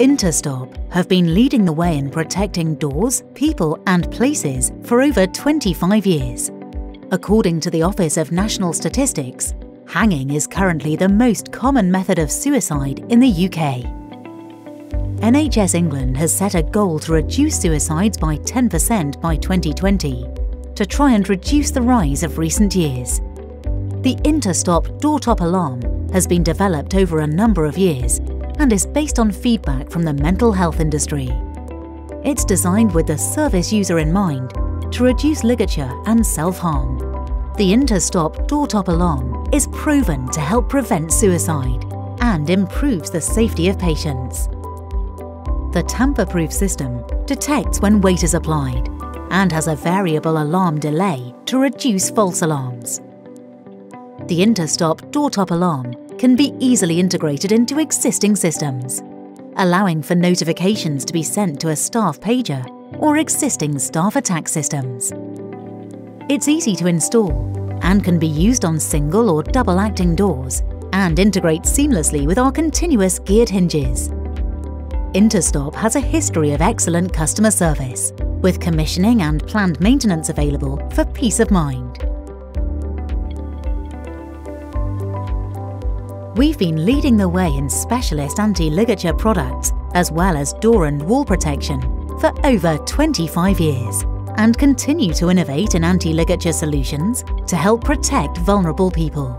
Intastop have been leading the way in protecting doors, people and places for over 25 years. According to the Office of National Statistics, hanging is currently the most common method of suicide in the UK. NHS England has set a goal to reduce suicides by 10% by 2020 to try and reduce the rise of recent years. The Intastop door top alarm has been developed over a number of years and is based on feedback from the mental health industry. It's designed with the service user in mind to reduce ligature and self-harm. The Intastop door top alarm is proven to help prevent suicide and improves the safety of patients. The tamper-proof system detects when weight is applied and has a variable alarm delay to reduce false alarms. The Intastop door top alarm can be easily integrated into existing systems, allowing for notifications to be sent to a staff pager or existing staff attack systems. It's easy to install and can be used on single or double acting doors and integrates seamlessly with our continuous geared hinges. Intastop has a history of excellent customer service, with commissioning and planned maintenance available for peace of mind. We've been leading the way in specialist anti-ligature products as well as door and wall protection for over 25 years and continue to innovate in anti-ligature solutions to help protect vulnerable people.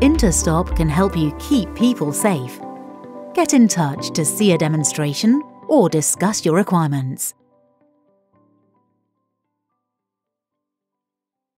Intastop can help you keep people safe. Get in touch to see a demonstration or discuss your requirements.